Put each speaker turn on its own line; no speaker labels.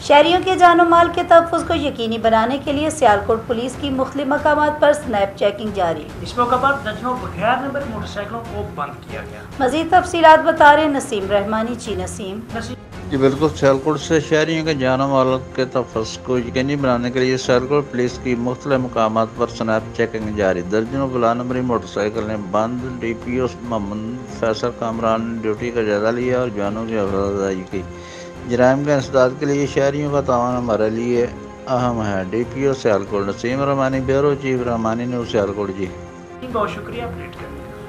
शहरियों के जानो माल के तहफ़ को यकीनी बनाने के लिए सियालकोट पुलिस की मुख्तु मकाम पर स्नैप चेकिंग जारी।
इस मौका पर दर्जनों बगैर नंबर मोटरसाइकिलों को बंद किया गया।
मजीद तफसीत बता रहे नसीम रहमानी जी नसीम।
जी बिल्कुल सियालकोट से शहरियों के जानो माल के तफस को यकीनी बनाने के लिए सियालकोट पुलिस की मुख्तु मकाम पर स्नैप चेकिंग जारी। दर्जनों बुला नंबरी मोटरसाइकिल ने बंद D P O Mohammad Faisal Kamran ने ड्यूटी का जायजा लिया और जानों की अफरादारी की। जराइम के इंसदाद के लिए शहरीों का तावन हमारे लिए अहम है। D P O Sialkot Naseem Rahmani bureau chief Rahmani news Sialkot ji.
बहुत शुक्रिया, अपडेट करने का